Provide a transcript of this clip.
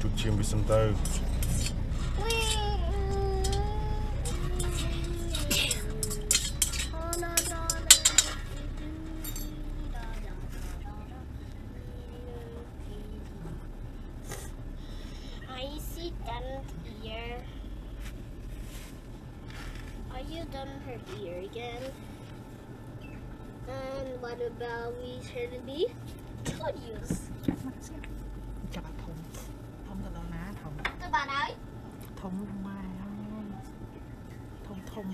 to chimby some dough. I see them here. Are you done her ear again? And what about we turn the be? What use? bạn ơi thùng ngoài thùng thùng